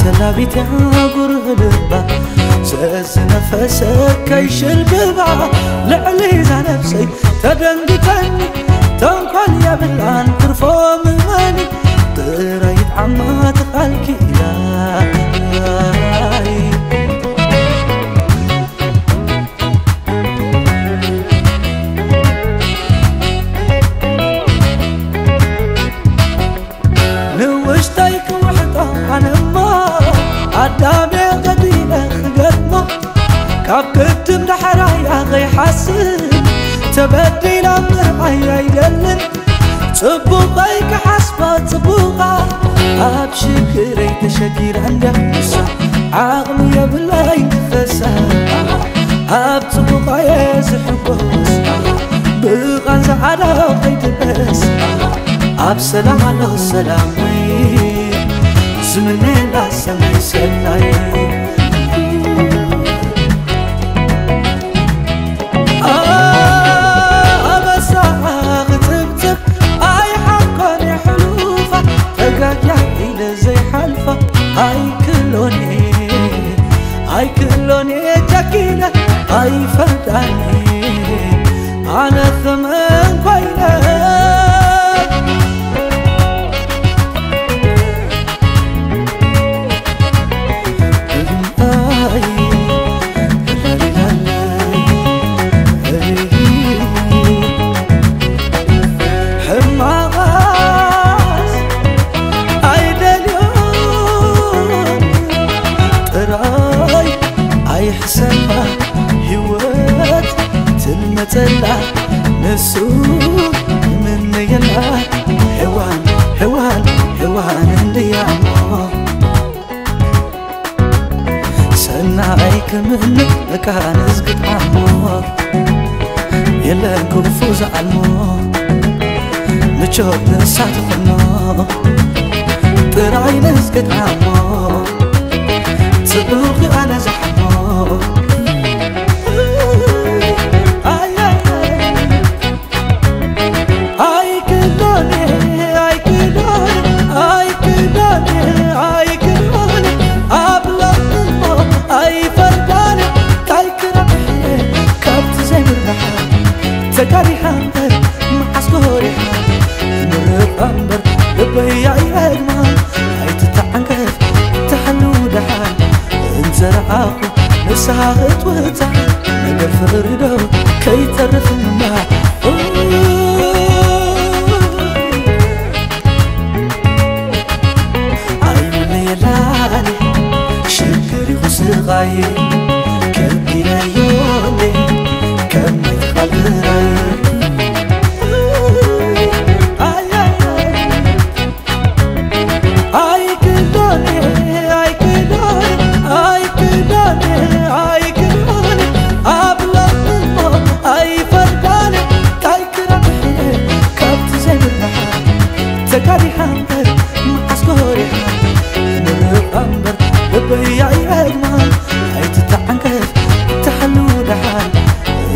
ሰላቢት ያጉርህ ልባ ዘዝነፈሰከይ ሽርግባ ልዕሊ ዛ ነፍሰይ ተደንግተኒ ተንኰል የብላን ተበዲላ ምርኣይ ኣይደልን ጽቡቐይ ክሓስባ ጽቡቓ ኣብ ሽግረይ ተሸጊራ እንዳሳ ዓቕሚ የብላይ ንፈሳ ኣብ ጽቡቓየ ዝሕጐስ ብቓን ዝዓዳው ከይድበስ ኣብ ሰላም ኣሎ ሰላመይ ዝምነላ ሰማይ ሰናይ كلوني هاي كلوني جاكينا هاي فتاني أنا ثمن ትልመፀላ ንሱ ምንየላ ሕዋን ሕዋን ሕዋን እንድያሞ ሰናይ ክምን መካን ዝግጣሞ የለን ክፉ ዝዓልሞ ምቾት ንሳት ንስኻ ክትውፃ ነገር ፍርዶ ከይተርፍ ምማዕ ኣይምነየላኒ ሽግር ይኹ ስቓይ zakari hantar maqaskore nurqandar babaya yagman ayti ta'ankar tahaludahan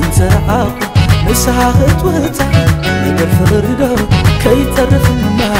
intaraqu مساخت وتع نقدر فرده كي ترفنا